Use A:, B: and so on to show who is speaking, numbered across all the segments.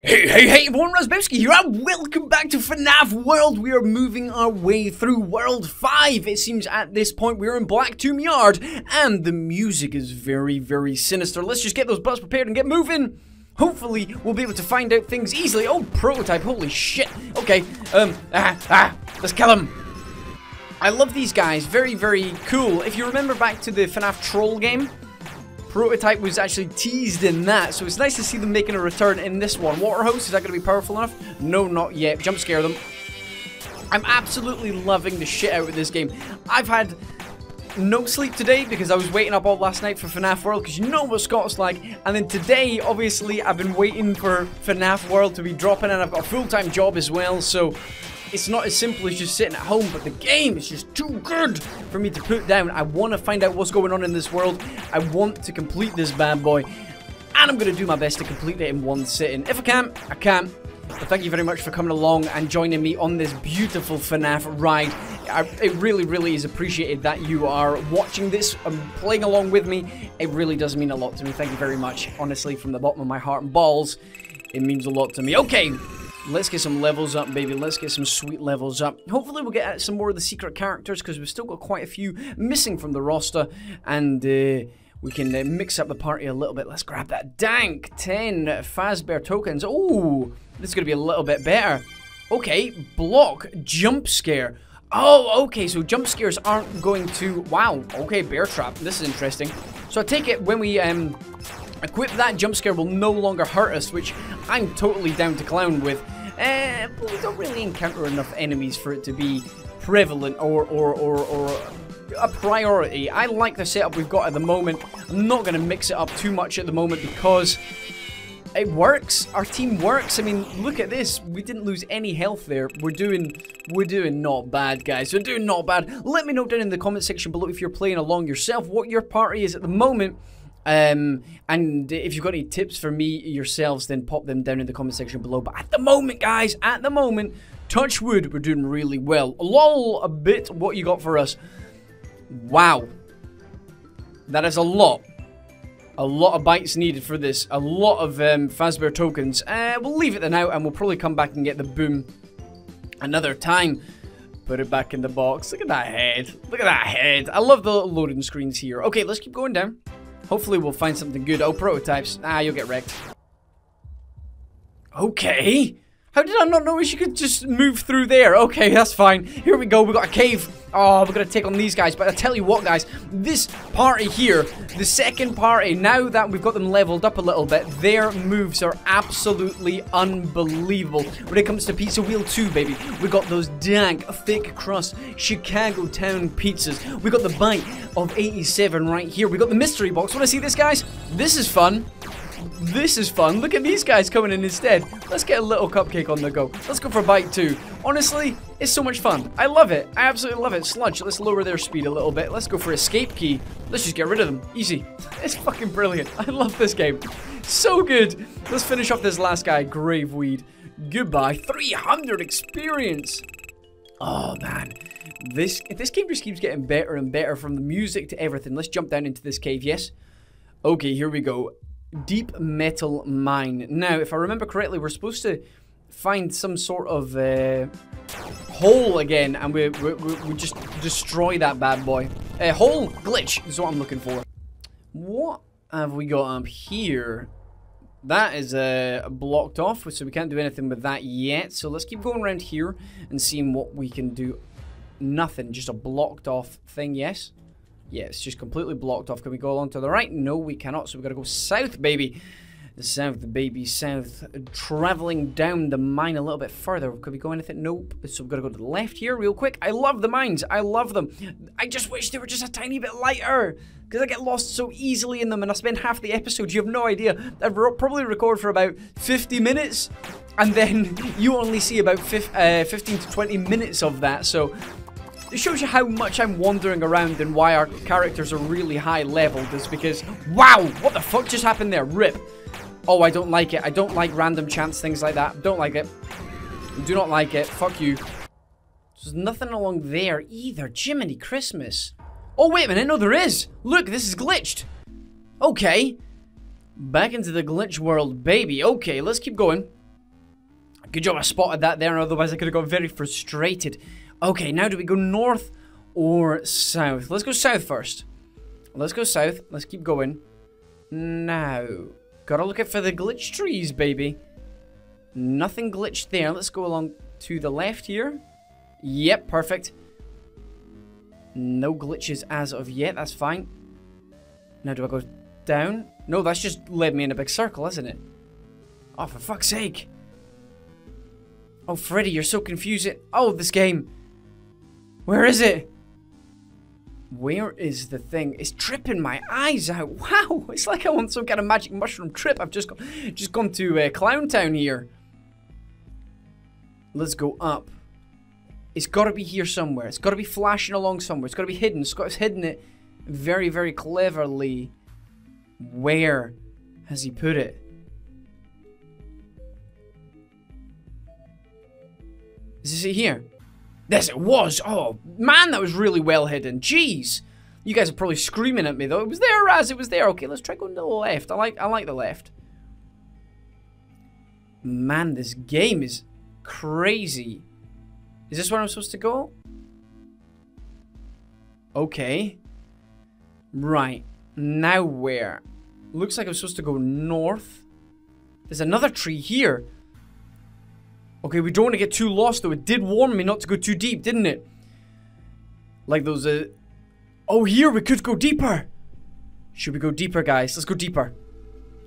A: Hey, hey, hey, everyone, Razzbowski here, and welcome back to FNAF World. We are moving our way through World 5. It seems at this point we're in Black Tomb Yard, and the music is very, very sinister. Let's just get those butts prepared and get moving. Hopefully, we'll be able to find out things easily. Oh, prototype, holy shit. Okay, um, ah, ah, let's kill him. I love these guys, very, very cool. If you remember back to the FNAF Troll game, Prototype was actually teased in that, so it's nice to see them making a return in this one. Waterhouse, is that going to be powerful enough? No, not yet. Jump scare them. I'm absolutely loving the shit out of this game. I've had no sleep today because I was waiting up all last night for FNAF World because you know what Scott's like. And then today, obviously, I've been waiting for FNAF World to be dropping and I've got a full-time job as well. So it's not as simple as just sitting at home, but the game is just too good for me to put down. I want to find out what's going on in this world. I want to complete this bad boy. And I'm going to do my best to complete it in one sitting. If I can, I can. But thank you very much for coming along and joining me on this beautiful FNAF ride. I, it really, really is appreciated that you are watching this and playing along with me. It really does mean a lot to me. Thank you very much. Honestly, from the bottom of my heart and balls, it means a lot to me. Okay, Let's get some levels up, baby. Let's get some sweet levels up. Hopefully we'll get some more of the secret characters because we've still got quite a few missing from the roster. And uh, we can uh, mix up the party a little bit. Let's grab that dank 10 Fazbear tokens. Oh, this is going to be a little bit better. Okay, block, jump scare. Oh, okay, so jump scares aren't going to... Wow, okay, bear trap. This is interesting. So I take it when we um, equip that jump scare will no longer hurt us, which I'm totally down to clown with. Uh, but we don't really encounter enough enemies for it to be prevalent or, or, or, or a priority. I like the setup we've got at the moment. I'm not going to mix it up too much at the moment because it works. Our team works. I mean, look at this. We didn't lose any health there. We're doing, we're doing not bad, guys. We're doing not bad. Let me know down in the comment section below if you're playing along yourself, what your party is at the moment. Um, and if you've got any tips for me yourselves, then pop them down in the comment section below. But at the moment, guys, at the moment, touch wood, we're doing really well. Lol, a bit, what you got for us? Wow. That is a lot. A lot of bytes needed for this. A lot of um, Fazbear tokens. Uh, we'll leave it there now, and we'll probably come back and get the boom another time. Put it back in the box. Look at that head. Look at that head. I love the loading screens here. Okay, let's keep going down. Hopefully we'll find something good. Oh, prototypes. Ah, you'll get wrecked. Okay. How did I not know we could just move through there? Okay, that's fine. Here we go. We got a cave. Oh, we're going to take on these guys. But I tell you what, guys. This party here, the second party, now that we've got them leveled up a little bit, their moves are absolutely unbelievable. When it comes to Pizza Wheel 2, baby, we got those dank, thick crust Chicago town pizzas. We got the bite of 87 right here. We got the mystery box. Want to see this, guys? This is fun. This is fun. Look at these guys coming in instead. Let's get a little cupcake on the go. Let's go for a bite too. Honestly, it's so much fun. I love it. I absolutely love it. Sludge, let's lower their speed a little bit. Let's go for escape key. Let's just get rid of them. Easy. It's fucking brilliant. I love this game. So good. Let's finish off this last guy, Graveweed. Goodbye. 300 experience. Oh, man. This, this game just keeps getting better and better from the music to everything. Let's jump down into this cave, yes? Okay, here we go. Deep Metal Mine. Now, if I remember correctly, we're supposed to find some sort of uh, hole again, and we, we, we, just destroy that bad boy. A uh, hole glitch is what I'm looking for. What have we got up here? That is uh, blocked off, so we can't do anything with that yet. So let's keep going around here and seeing what we can do. Nothing, just a blocked off thing, yes? Yeah, it's just completely blocked off. Can we go along to the right? No, we cannot. So we've got to go south, baby. The south, baby, south. Traveling down the mine a little bit further. Could we go anything? Nope. So we've got to go to the left here real quick. I love the mines. I love them. I just wish they were just a tiny bit lighter. Because I get lost so easily in them and I spend half the episode. You have no idea. I'd probably record for about 50 minutes. And then you only see about uh, 15 to 20 minutes of that. So it shows you how much I'm wandering around and why our characters are really high leveled is because, wow, what the fuck just happened there? Rip. Oh, I don't like it. I don't like random chance things like that. Don't like it. Do not like it. Fuck you. There's nothing along there either. Jiminy Christmas. Oh, wait a minute. No, there is. Look, this is glitched. Okay. Back into the glitch world, baby. Okay, let's keep going. Good job I spotted that there, otherwise I could have got very frustrated. Okay, now do we go north or south? Let's go south first. Let's go south. Let's keep going. Now, gotta look out for the glitch trees, baby. Nothing glitched there. Let's go along to the left here. Yep, perfect. No glitches as of yet. That's fine. Now, do I go down? No, that's just led me in a big circle, isn't it? Oh, for fuck's sake. Oh, Freddy, you're so confusing. Oh, this game. Where is it? Where is the thing? It's tripping my eyes out. Wow, it's like I want some kind of magic mushroom trip. I've just, gone, just gone to uh, Clown Town here. Let's go up. It's got to be here somewhere. It's got to be flashing along somewhere. It's got to be hidden. Scott's hidden it very, very cleverly. Where has he put it? Is this it here? Yes, it was. Oh, man, that was really well hidden. Jeez. You guys are probably screaming at me, though. It was there, Raz. It was there. Okay, let's try going to the left. I like, I like the left. Man, this game is crazy. Is this where I'm supposed to go? Okay. Right. Now where? Looks like I'm supposed to go north. There's another tree here. Okay, we don't want to get too lost though. It did warn me not to go too deep, didn't it? Like those, uh... Oh, here, we could go deeper. Should we go deeper, guys? Let's go deeper.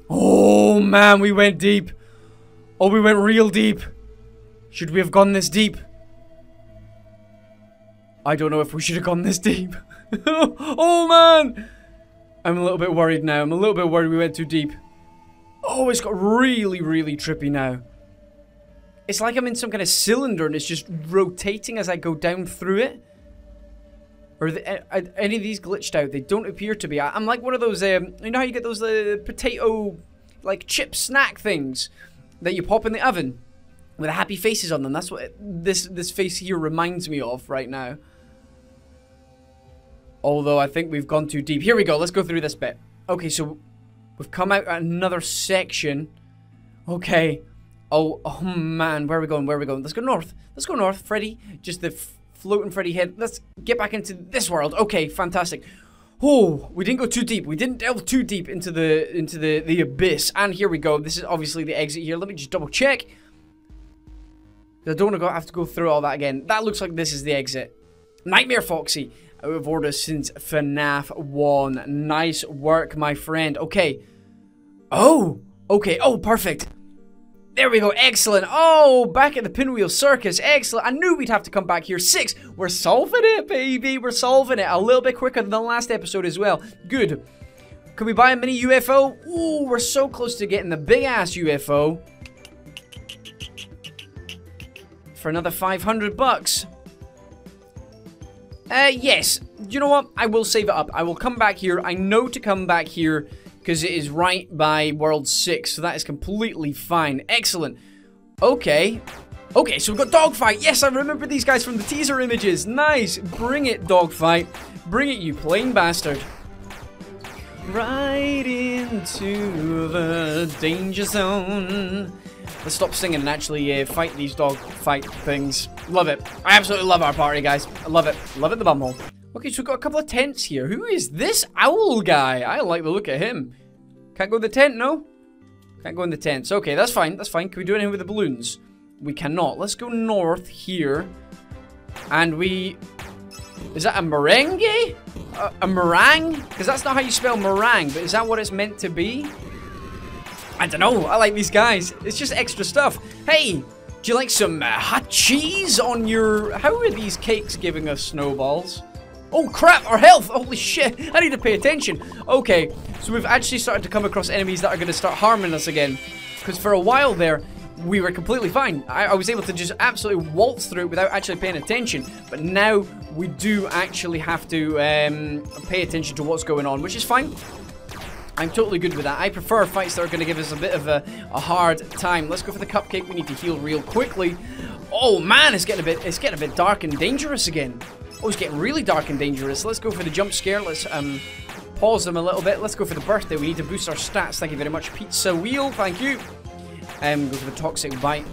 A: Oh, man, we went deep. Oh, we went real deep. Should we have gone this deep? I don't know if we should have gone this deep. oh, man! I'm a little bit worried now. I'm a little bit worried we went too deep. Oh, it's got really, really trippy now. It's like I'm in some kind of cylinder and it's just rotating as I go down through it. Or any of these glitched out? They don't appear to be. I, am like one of those, um, you know how you get those uh, potato, like chip snack things that you pop in the oven with happy faces on them. That's what this this face here reminds me of right now. Although I think we've gone too deep. Here we go. Let's go through this bit. Okay, so we've come out at another section. Okay. Oh, oh man, where are we going? Where are we going? Let's go north. Let's go north, Freddy. Just the floating Freddy head. Let's get back into this world. Okay, fantastic. Oh, we didn't go too deep. We didn't delve too deep into the into the the abyss. And here we go. This is obviously the exit here. Let me just double check. I don't want to have to go through all that again. That looks like this is the exit. Nightmare Foxy uh, out of order since FNAF 1. Nice work, my friend. Okay. Oh, okay. Oh, perfect. There we go, excellent. Oh, back at the Pinwheel Circus, excellent. I knew we'd have to come back here. Six, we're solving it, baby. We're solving it a little bit quicker than the last episode as well. Good. Can we buy a mini UFO? Ooh, we're so close to getting the big-ass UFO. For another 500 bucks. Uh, yes. You know what? I will save it up. I will come back here. I know to come back here because it is right by World 6, so that is completely fine. Excellent. Okay. Okay, so we've got Dogfight. Yes, I remember these guys from the teaser images. Nice. Bring it, Dogfight. Bring it, you plain bastard. Right into the danger zone. Let's stop singing and actually uh, fight these dog fight things. Love it. I absolutely love our party, guys. I love it. Love it the bumhole. Okay, so we've got a couple of tents here. Who is this owl guy? I like the look of him. Can't go in the tent, no? Can't go in the tents. Okay, that's fine. That's fine. Can we do anything with the balloons? We cannot. Let's go north here. And we... Is that a merengue? A, a meringue? Because that's not how you spell meringue, but is that what it's meant to be? I don't know. I like these guys. It's just extra stuff. Hey, do you like some uh, hot cheese on your... How are these cakes giving us snowballs? Oh crap, our health! Holy shit, I need to pay attention. Okay, so we've actually started to come across enemies that are going to start harming us again. Because for a while there, we were completely fine. I, I, was able to just absolutely waltz through it without actually paying attention. But now we do actually have to um, pay attention to what's going on, which is fine. I'm totally good with that. I prefer fights that are going to give us a bit of a, a hard time. Let's go for the cupcake. We need to heal real quickly. Oh man, it's getting a bit it's getting a bit dark and dangerous again. Oh, it's getting really dark and dangerous. Let's go for the jump scare. Let's um, pause them a little bit. Let's go for the birthday. We need to boost our stats. Thank you very much. Pizza wheel, thank you. Um, go for the toxic bite.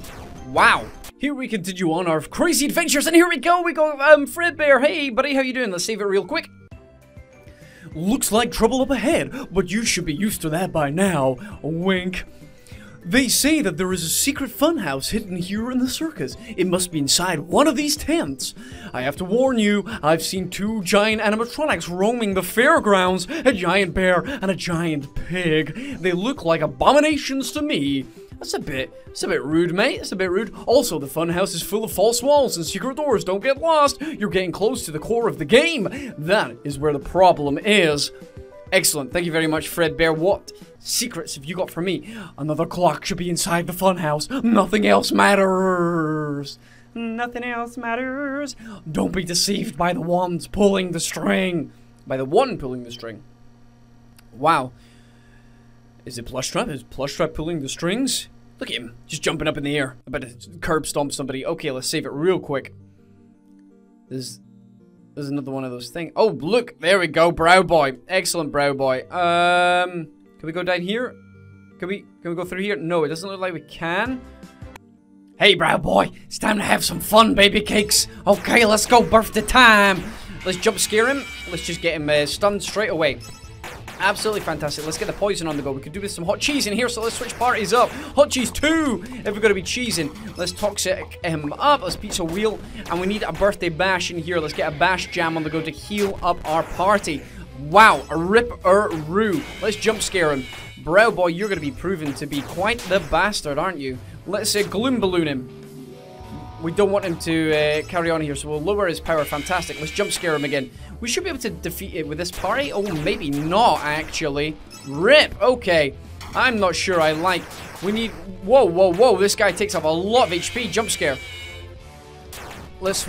A: Wow. Here we continue on our crazy adventures, and here we go. We go, um, Fredbear. Hey, buddy, how you doing? Let's save it real quick. Looks like trouble up ahead, but you should be used to that by now. Wink. They say that there is a secret funhouse hidden here in the circus. It must be inside one of these tents. I have to warn you, I've seen two giant animatronics roaming the fairgrounds, a giant bear and a giant pig. They look like abominations to me. That's a bit, that's a bit rude, mate. That's a bit rude. Also, the funhouse is full of false walls and secret doors. Don't get lost. You're getting close to the core of the game. That is where the problem is. Excellent. Thank you very much, Fredbear. What secrets have you got for me? Another clock should be inside the funhouse. Nothing else matters. Nothing else matters. Don't be deceived by the ones pulling the string. By the one pulling the string. Wow. Is it Plushtrap? Is Plushtrap pulling the strings? Look at him, just jumping up in the air. I bet to curb stomp somebody. Okay, let's save it real quick. There's, there's another one of those things. Oh, look, there we go, Brow Boy. Excellent, Brow Boy. Um, can we go down here? Can we, can we go through here? No, it doesn't look like we can. Hey, Brow Boy, it's time to have some fun, baby cakes. Okay, let's go birthday time. Let's jump scare him. Let's just get him uh, stunned straight away. Absolutely fantastic. Let's get the poison on the go. We could do with some hot cheese in here, so let's switch parties up. Hot cheese 2, if we're going to be cheesing. Let's toxic him up. Let's pizza wheel. And we need a birthday bash in here. Let's get a bash jam on the go to heal up our party. Wow, a rip-er-roo. Let's jump scare him. Brow boy, you're going to be proven to be quite the bastard, aren't you? Let's uh, gloom balloon him. We don't want him to uh, carry on here, so we'll lower his power. Fantastic. Let's jump scare him again. We should be able to defeat it with this party. Oh, maybe not, actually. Rip. Okay. I'm not sure I like... We need... Whoa, whoa, whoa. This guy takes up a lot of HP. Jump scare. Let's...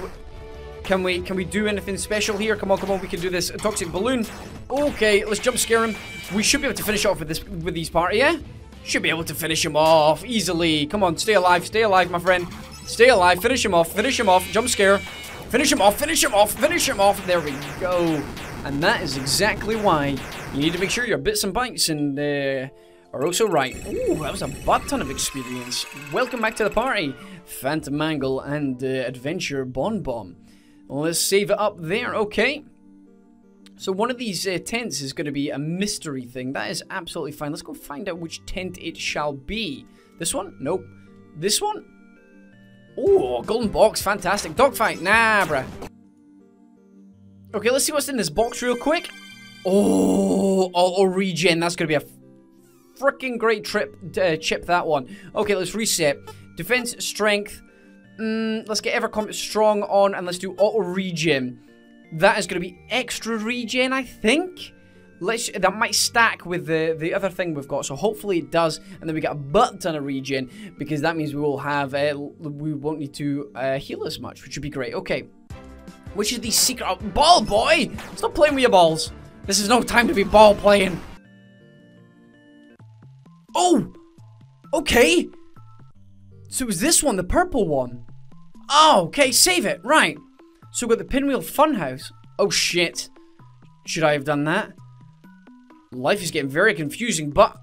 A: Can we can we do anything special here? Come on, come on, we can do this. A toxic balloon. Okay, let's jump scare him. We should be able to finish off with this with these party, yeah? Should be able to finish him off easily. Come on, stay alive, stay alive, my friend. Stay alive, finish him off, finish him off, jump scare. Finish him off, finish him off, finish him off. There we go. And that is exactly why you need to make sure your bits and bytes and uh, are also right. Ooh, that was a butt ton of experience. Welcome back to the party, Phantom Mangle and uh, Adventure Bon Bon. Let's save it up there, okay? So one of these uh, tents is going to be a mystery thing. That is absolutely fine. Let's go find out which tent it shall be. This one? Nope. This one? Oh, golden box. Fantastic. Dogfight. Nah, bruh. Okay, let's see what's in this box real quick. Oh, auto regen. That's going to be a freaking great trip uh, chip, that one. Okay, let's reset. Defense, strength. Mm, let's get Ever Strong on, and let's do auto regen. That is going to be extra regen, I think. Let's, that might stack with the, the other thing we've got, so hopefully it does, and then we get a butt ton of regen, because that means we will have, uh, we won't need to uh, heal as much, which would be great. Okay, which is the secret, oh, ball boy! Stop playing with your balls. This is no time to be ball playing. Oh! Okay! So it was this one, the purple one. Oh, okay, save it, right. So we've got the Pinwheel Funhouse. Oh shit. Should I have done that? Life is getting very confusing, but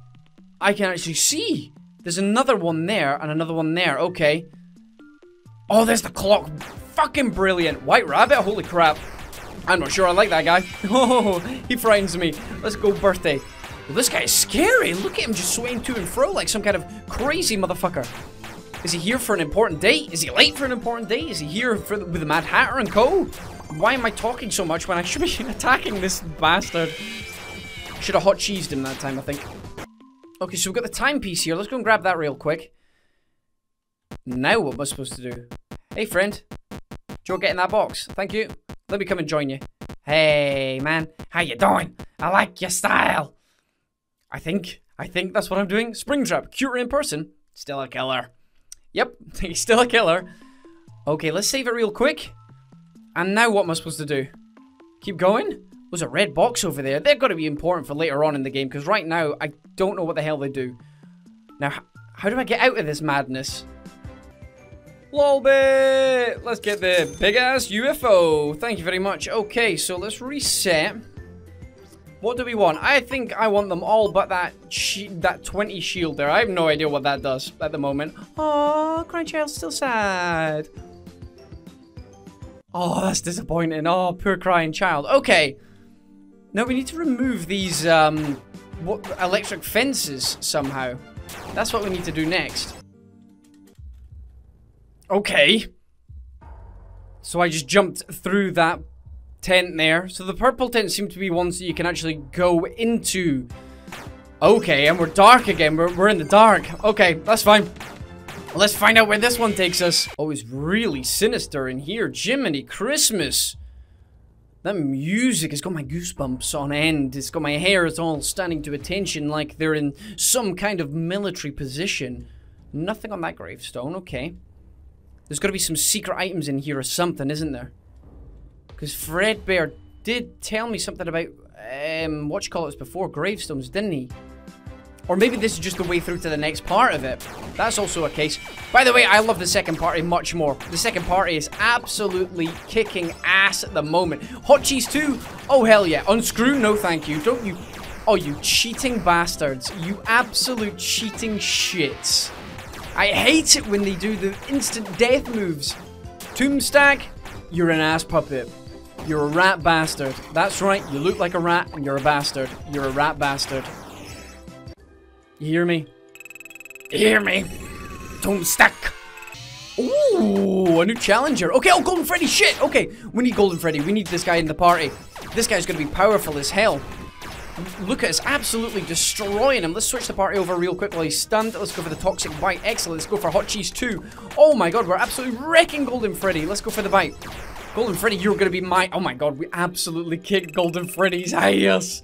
A: I can actually see. There's another one there and another one there. Okay. Oh, there's the clock. Fucking brilliant. White Rabbit? Holy crap. I'm not sure I like that guy. Oh, he frightens me. Let's go birthday. Well, this guy is scary. Look at him just swaying to and fro like some kind of crazy motherfucker. Is he here for an important date? Is he late for an important date? Is he here for the, with the Mad Hatter and co? Why am I talking so much when I should be attacking this bastard? Should have hot cheesed him that time, I think. Okay, so we've got the timepiece here. Let's go and grab that real quick. Now what am I supposed to do? Hey, friend. Do you get in that box? Thank you. Let me come and join you. Hey, man. How you doing? I like your style. I think, I think that's what I'm doing. Springtrap, cuter in person. Still a killer. Yep, he's still a killer. Okay, let's save it real quick. And now what am I supposed to do? Keep going? There's a red box over there. They've got to be important for later on in the game, because right now, I don't know what the hell they do. Now, how do I get out of this madness? Lolbit! Let's get the big-ass UFO. Thank you very much. Okay, so let's reset. What do we want? I think I want them all but that that 20 shield there. I have no idea what that does at the moment. Oh, Crying Child's still sad. Oh, that's disappointing. Oh, poor Crying Child. Okay. Now we need to remove these um, what, electric fences somehow. That's what we need to do next. Okay. So I just jumped through that tent there. So the purple tents seem to be ones that you can actually go into. Okay, and we're dark again. We're, we're in the dark. Okay, that's fine. Let's find out where this one takes us. Oh, it's really sinister in here. Jiminy Christmas. That music has got my goosebumps on end. It's got my hair it's all standing to attention like they're in some kind of military position. Nothing on that gravestone, okay. There's got to be some secret items in here or something, isn't there? Because Fredbear did tell me something about, um, what you call it before, gravestones, didn't he? Or maybe this is just the way through to the next part of it. That's also a case. By the way, I love the second party much more. The second party is absolutely kicking ass at the moment. Hot Cheese 2? Oh, hell yeah. Unscrew? No, thank you. Don't you... Oh, you cheating bastards. You absolute cheating shits. I hate it when they do the instant death moves. Tombstag, you're an ass puppet. You're a rat bastard. That's right, you look like a rat and you're a bastard. You're a rat bastard. You hear me? You hear me? Tombstag. Ooh, a new challenger. Okay, oh, Golden Freddy, shit! Okay, we need Golden Freddy. We need this guy in the party. This guy's gonna be powerful as hell. Look at us absolutely destroying him. Let's switch the party over real quick while he's stunned. Let's go for the Toxic Bite. Excellent. Let's go for Hot Cheese 2. Oh my god, we're absolutely wrecking Golden Freddy. Let's go for the bite. Golden Freddy, you're to be my... Oh my god, we absolutely kicked Golden Freddy's ass.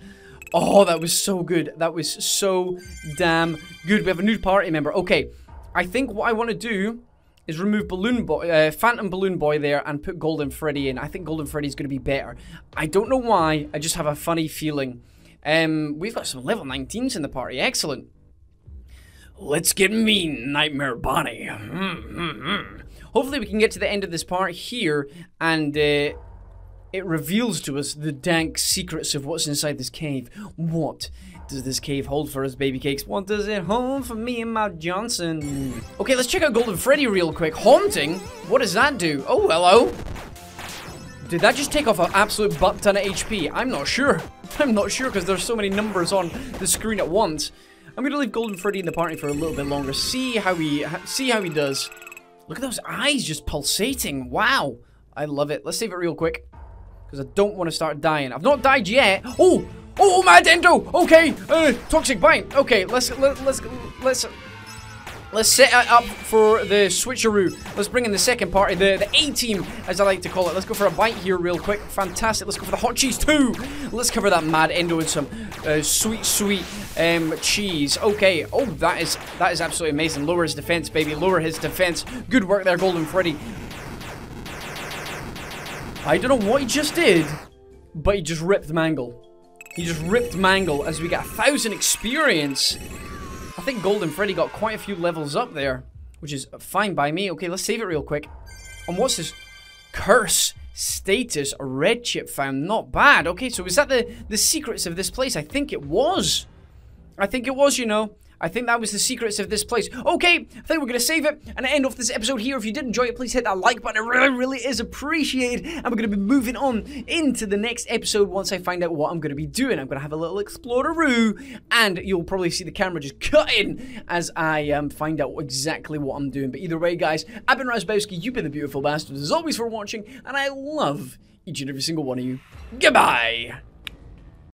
A: Oh, that was so good. That was so damn good. We have a new party member. Okay, I think what I want to do is remove Balloon Boy, uh, Phantom Balloon Boy there and put Golden Freddy in. I think Golden Freddy's going to be better. I don't know why. I just have a funny feeling. Um, we've got some level 19s in the party. Excellent. Let's get mean, Nightmare Bonnie. Mm -hmm. Hopefully we can get to the end of this part here and uh, it reveals to us the dank secrets of what's inside this cave. What does this cave hold for us, baby cakes? What does it hold for me and my Johnson? Okay, let's check out Golden Freddy real quick. Haunting? What does that do? Oh, hello. Did that just take off an absolute butt ton of HP? I'm not sure. I'm not sure because there's so many numbers on the screen at once. I'm gonna leave Golden Freddy in the party for a little bit longer. See how he see how he does. Look at those eyes just pulsating. Wow. I love it. Let's save it real quick. Because I don't want to start dying. I've not died yet. Oh! Oh, my Endo! Okay! Uh, toxic Bite! Okay, let's, let, let's, let's, Let's set it up for the switcheroo. Let's bring in the second party, the, the A-team, as I like to call it. Let's go for a bite here real quick. Fantastic. Let's go for the hot cheese too. Let's cover that mad endo with some uh, sweet, sweet um, cheese. Okay. Oh, that is that is absolutely amazing. Lower his defense, baby. Lower his defense. Good work there, Golden Freddy. I don't know what he just did, but he just ripped Mangle. He just ripped Mangle as we get a thousand experience. I think Golden Freddy got quite a few levels up there, which is fine by me. Okay, let's save it real quick. And what's this? Curse status red chip found. Not bad. Okay, so is that the, the secrets of this place? I think it was. I think it was, you know. I think that was the secrets of this place. Okay, I think we're going to save it and end off this episode here. If you did enjoy it, please hit that like button. It really, really is appreciated. And we're going to be moving on into the next episode once I find out what I'm going to be doing. I'm going to have a little exploreroo and you'll probably see the camera just cutting as I um, find out exactly what I'm doing. But either way, guys, I've been Razzbowski. You've been the beautiful bastards as always for watching and I love each and every single one of you. Goodbye!